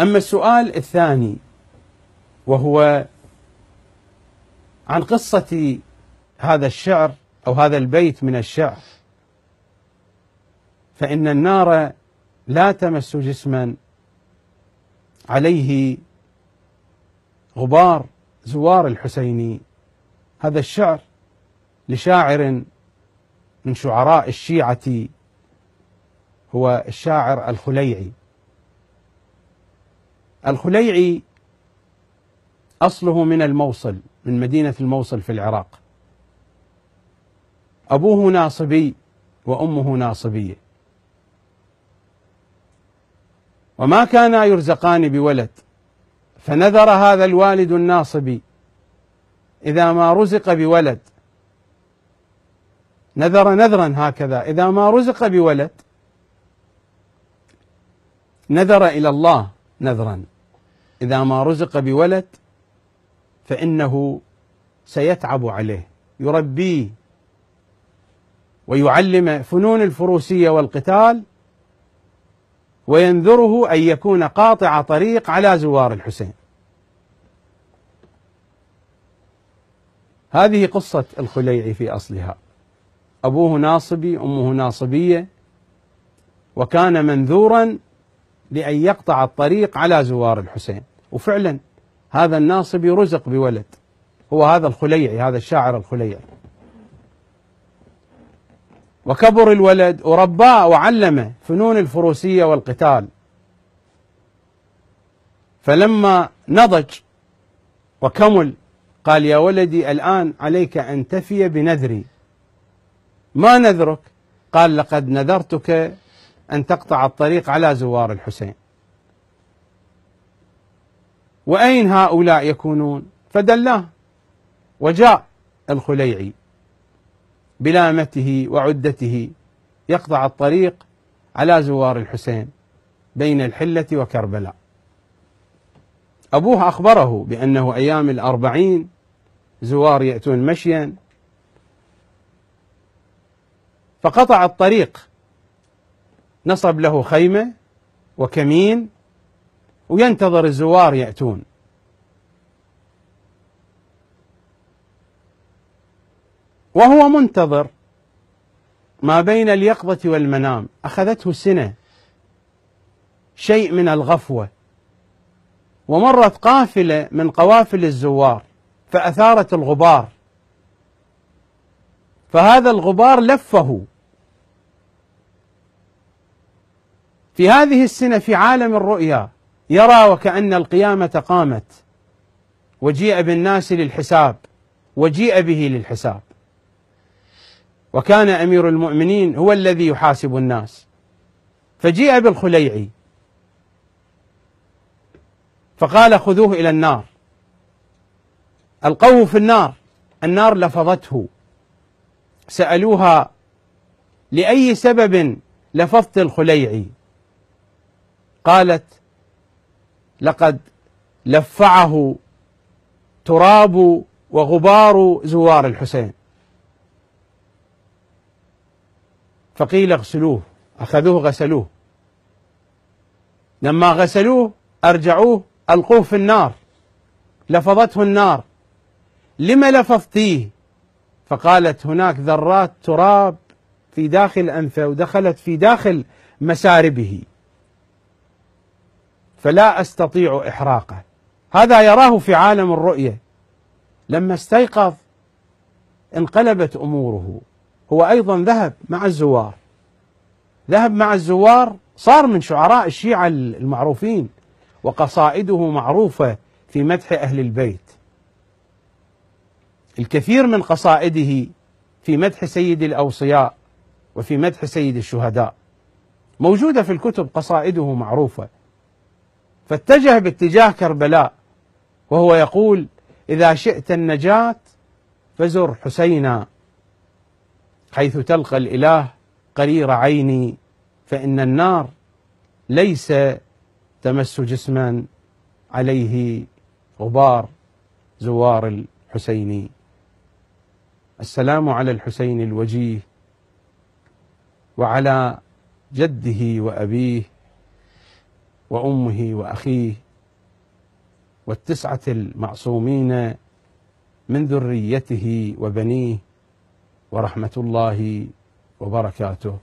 أما السؤال الثاني وهو عن قصة هذا الشعر أو هذا البيت من الشعر. فإن النار لا تمس جسما عليه غبار زوار الحسيني هذا الشعر لشاعر من شعراء الشيعة هو الشاعر الخليعي. الخليعي أصله من الموصل من مدينة الموصل في العراق. أبوه ناصبي وأمه ناصبية. وما كانا يرزقان بولد فنذر هذا الوالد الناصبي. إذا ما رزق بولد نذر نذرا هكذا. إذا ما رزق بولد نذر إلى الله نذرا. إذا ما رزق بولد فإنه سيتعب عليه. يربيه ويعلم فنون الفروسية والقتال وينذره أن يكون قاطع طريق على زوار الحسين. هذه قصة الخليعي في أصلها. أبوه ناصبي أمه ناصبية وكان منذورا لأن يقطع الطريق على زوار الحسين. وفعلا هذا الناصبي رزق بولد. هو هذا الخليعي هذا الشاعر الخليعي. وكبر الولد ورباه وعلمه فنون الفروسية والقتال. فلما نضج وكمل قال يا ولدي الآن عليك أن تفي بنذري. ما نذرك؟ قال لقد نذرتك أن تقطع الطريق على زوار الحسين. وأين هؤلاء يكونون؟ فدلاه وجاء الخليعي بلامته وعدته يقطع الطريق على زوار الحسين بين الحلة وكربلاء. أبوه أخبره بأنه أيام الأربعين زوار يأتون مشيا فقطع الطريق نصب له خيمة وكمين وينتظر الزوار يأتون. وهو منتظر ما بين اليقظة والمنام. أخذته سنة شيء من الغفوة. ومرت قافلة من قوافل الزوار فأثارت الغبار. فهذا الغبار لفه. في هذه السنة في عالم الرؤيا يرى وكأن القيامة قامت. وجيء بالناس للحساب وجيء به للحساب. وكان أمير المؤمنين هو الذي يحاسب الناس. فجيء بالخليعي فقال خذوه إلى النار. ألقوه في النار. النار لفظته. سألوها لأي سبب لفظت الخليعي قالت لقد لفعه تراب وغبار زوار الحسين. فقيل اغسلوه. أخذوه غسلوه. لما غسلوه أرجعوه ألقوه في النار. لفظته النار. لم لفظتيه؟ فقالت هناك ذرات تراب في داخل أنفه ودخلت في داخل مساربه. فلا أستطيع إحراقه. هذا يراه في عالم الرؤية. لما استيقظ انقلبت أموره. هو أيضا ذهب مع الزوار. ذهب مع الزوار صار من شعراء الشيعة المعروفين وقصائده معروفة في مدح أهل البيت. الكثير من قصائده في مدح سيد الأوصياء وفي مدح سيد الشهداء. موجودة في الكتب قصائده معروفة. فاتجه باتجاه كربلاء وهو يقول إذا شئت النجاة فزر حسينا حيث تلقى الإله قرير عيني فإن النار ليس تمس جسما عليه غبار زوار الحسين. السلام على الحسين الوجيه وعلى جده وأبيه وأمه وأخيه والتسعة المعصومين من ذريته وبنيه ورحمة الله وبركاته.